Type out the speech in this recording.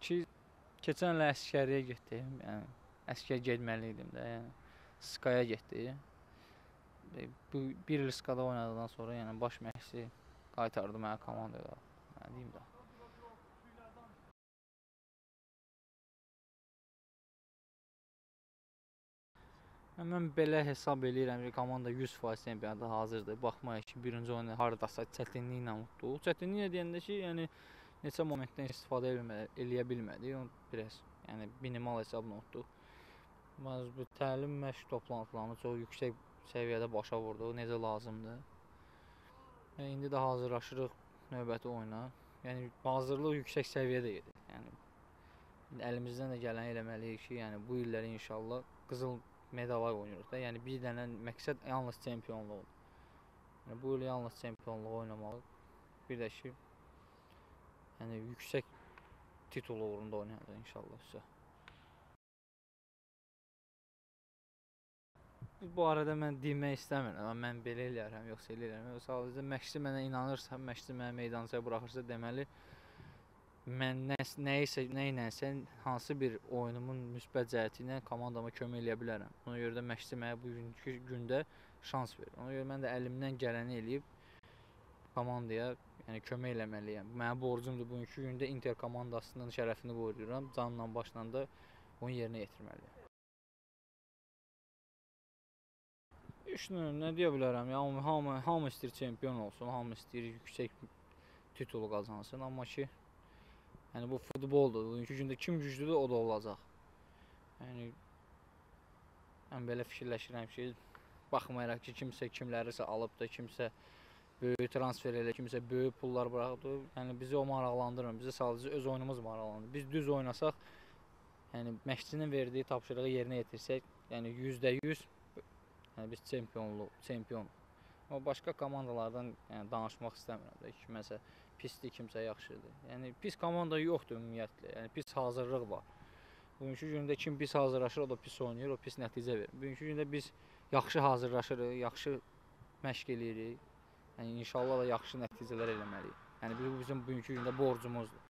Ki keçən il əsgərliyə getdim. Yəni əsgər getməli idim də, yəni Skaya getdi. E, Bu bir il Skada oynadıqdan sonra yəni baş məşqçi qaytardı məni komandaya. Nə deyim də. Mən belə hesab eləyirəm ki, komanda 100% çempionata hazırdır. Baxmayaraq ki, birinci oyunu hardasa çətinliklə utduq. Çətinlik deyəndə ki, yəni neçə momentdən istifadə eləmə, eləyə bilmədik. Onu biraz yəni minimal hesabla utduq. Mas bu təlim məşq toplantılarını çox yüksək səviyyədə başa vurduq, necə lazımdır. Və indi də hazırlaşırıq növbəti oyuna. Yəni hazırlıq yüksək səviyyədə gedir. Yəni əlimizdən də gələni eləməliyik ki, yəni bu illəri inşallah qızıl medala oynayırıq da. Yəni bir dənə məqsəd yalnız çempionluqdur. Yəni bu il yalnız çempionluğu oynamaq. Bir də ki yəni yüksək titul uğrunda oynayacağıq inşallah sizə. Bu barədə mən demək istəmirəm. Mən belə eləyərəm, yoxsa elə eləyərəm. Sadəcə məşqçi mənə inanırsa, məşqçi mənə meydançaya buraxırsa, deməli mən nə nəyisə, nə ilənsə, hansı bir oyunumun müsbət cəhəti ilə komandama kömək eləyə bilərəm. Ona görə də məşqçi mənə bugünkü gündə şans verir. Ona görə mən də əlimdən gələni eləyib komandaya, yəni kömək eləməliyəm. Mənim borcumdur bugünkü gündə Inter komandasının şərəfini qoruyuram. Canla başla da onu yerinə yetirməliyəm. Düşünürəm, nə deyə bilərəm? Yəni hamı hamı istəyir çempion olsun, hamı istəyir yüksək titul qazansın, amma ki yəni bu futboldur. Bugünkü gündə kim güclüdür, o da olacaq. Yəni mən belə fikirləşirəm ki, baxmayaraq ki, kimsə kimlərisə alıb da, kimsə böyük transfer elə, kimsə böyük pullar buraxdı. Yəni bizi o maraqlandırmır. Bizi sadəcə öz oyunumuz maraqlandırır. Biz düz oynasaq, yəni məşqçinin verdiyi tapşırığı yerinə yetirsək, yəni 100% yəni biz çempionluq, çempion. Amma başqa komandalardan yəni danışmaq istəmirəm də. Kiməsə pisdir, kimsə yaxşıdır. Yəni pis komanda yoxdur ümumiyyətlə. Yəni pis hazırlıq var. Bugünkü gündə kim pis hazırlaşır, o da pis oynayır, o pis nəticə verir. Bugünkü gündə biz yaxşı hazırlaşırıq, yaxşı məşq eləyirik. Yəni inşallah da yaxşı nəticələr eləməliyik. Yəni bu bizim bugünkü gündə borcumuzdur.